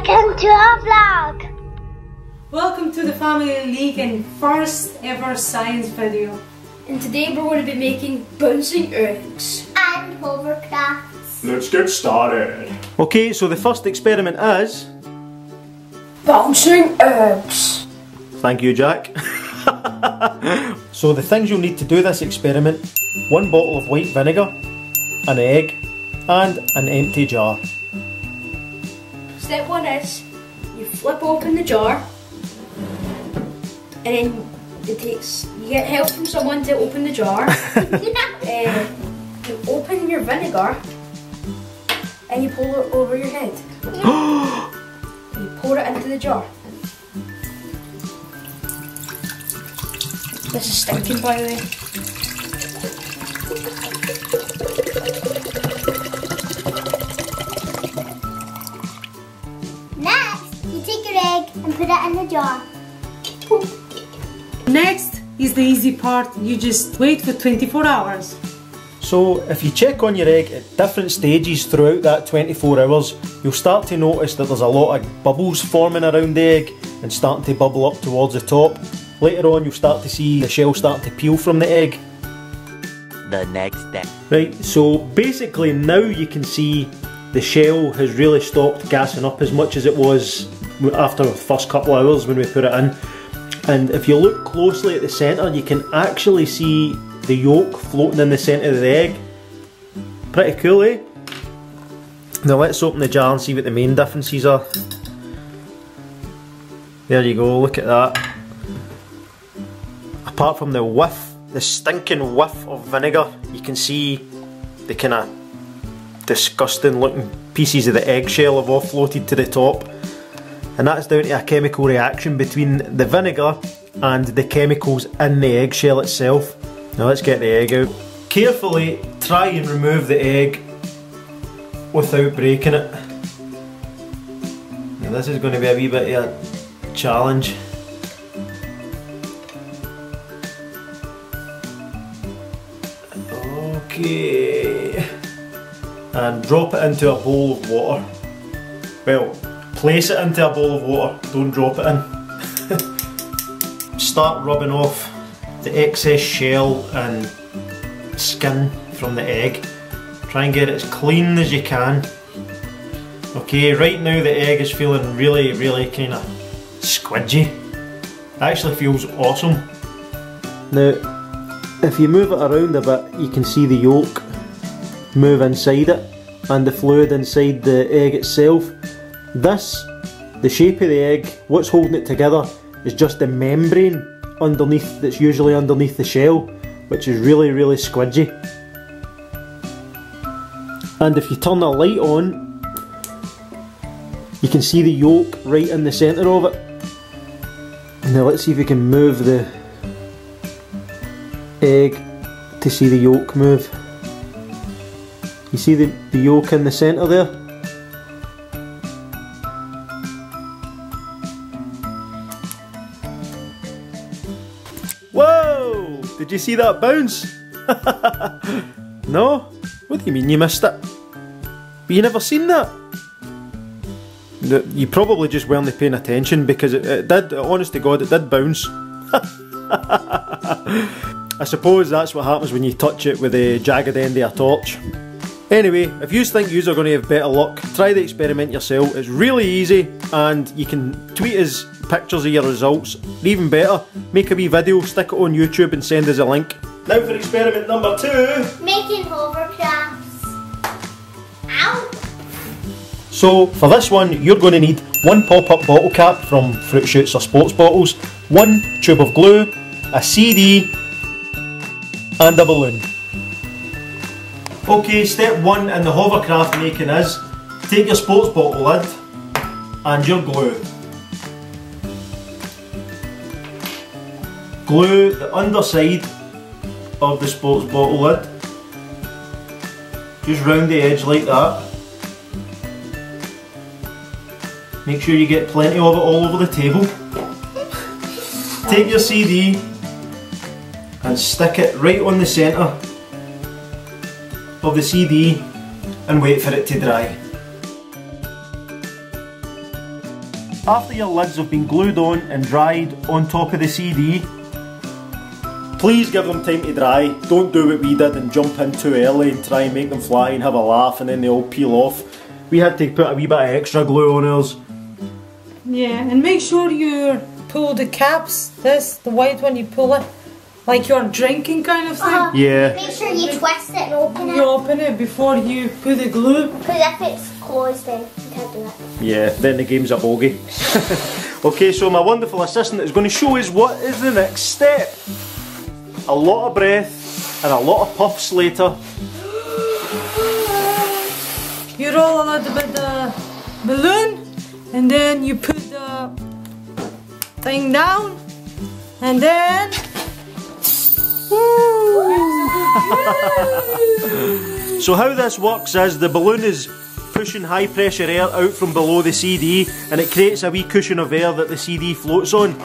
Welcome to our vlog. Welcome to the Family League and first ever science video. And today we're going to be making bouncing eggs. And hovercrafts. Let's get started. Okay, so the first experiment is. Bouncing eggs. Thank you, Jack. so the things you'll need to do this experiment one bottle of white vinegar, an egg, and an empty jar. Step one is you flip open the jar and then it takes you get help from someone to open the jar. uh, you open your vinegar and you pour it over your head. you pour it into the jar. This is stinking by the way. Next, take your egg and put it in the jar. Next is the easy part. You just wait for 24 hours. So if you check on your egg at different stages throughout that 24 hours, you'll start to notice that there's a lot of bubbles forming around the egg and starting to bubble up towards the top. Later on you'll start to see the shell start to peel from the egg. the next day. Right, so basically now you can see the shell has really stopped gassing up as much as it was after the first couple of hours when we put it in. And if you look closely at the centre, you can actually see the yolk floating in the centre of the egg. Pretty cool, eh? Now let's open the jar and see what the main differences are. There you go, look at that. Apart from the whiff, the stinking whiff of vinegar, you can see the kind of disgusting looking pieces of the eggshell have offloaded to the top. And that's down to a chemical reaction between the vinegar and the chemicals in the eggshell itself. Now let's get the egg out. Carefully try and remove the egg without breaking it. Now this is going to be a wee bit of a challenge. Okay. And drop it into a bowl of water. Well, place it into a bowl of water, don't drop it in. Start rubbing off the excess shell and skin from the egg. Try and get it as clean as you can. Okay, right now the egg is feeling really, really kind of squidgy. It actually feels awesome. Now, if you move it around a bit, you can see the yolk move inside it and the fluid inside the egg itself. This, the shape of the egg, what's holding it together is just the membrane underneath that's usually underneath the shell, which is really, really squidgy. And if you turn the light on, you can see the yolk right in the centre of it. Now let's see if we can move the egg to see the yolk move. You see the, the yolk in the centre there? Did you see that bounce? no? What do you mean you missed it? You never seen that? You probably just weren't paying attention because it, it did, honest to God, it did bounce. I suppose that's what happens when you touch it with a jagged end of a torch. Anyway, if you think you are going to have better luck, try the experiment yourself. It's really easy and you can tweet us pictures of your results. Even better, make a wee video, stick it on YouTube and send us a link. Now for experiment number two. Making hovercrafts. Ow! So for this one, you're going to need one pop-up bottle cap from Fruit Shoots or Sports Bottles, one tube of glue, a CD, and a balloon. Okay, step one in the hovercraft making is take your sports bottle lid and your glue. Glue the underside of the sports bottle lid, just round the edge like that. Make sure you get plenty of it all over the table. Take your CD and stick it right on the centre of the CD and wait for it to dry. After your lids have been glued on and dried on top of the CD, please give them time to dry. Don't do what we did and jump in too early and try and make them fly and have a laugh and then they all peel off. We had to put a wee bit of extra glue on ours. Yeah, and make sure you pull the caps. This, the white one, you pull it like you're drinking kind of thing. Uh, Yeah. Make you twist it and open it. You open it before you put the glue. Because if it's closed, then you can't do that. Yeah, then the game's a bogey. okay, so my wonderful assistant is going to show us what is the next step. A lot of breath and a lot of puffs later. You roll a little bit the balloon, and then you put the thing down, and then. So how this works is the balloon is pushing high pressure air out from below the CD and it creates a wee cushion of air that the CD floats on.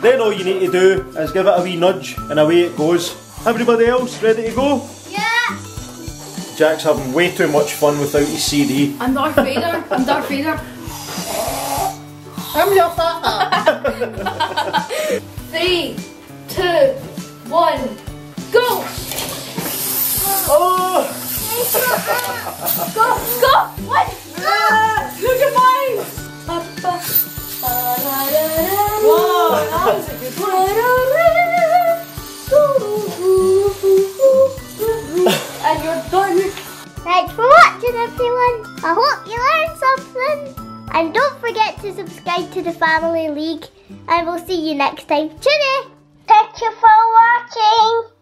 Then all you need to do is give it a wee nudge and away it goes. Everybody else ready to go? Yeah. Jack's having way too much fun without his CD. I'm Darth Vader. I'm Darth Vader. I'm your father. Three, two, one, go! Go! Go! What? Look at mine! And you're done. Thanks for watching, everyone. I hope you learned something. And don't forget to subscribe to the Family League. And we'll see you next time. Cheerio! Thank you for watching.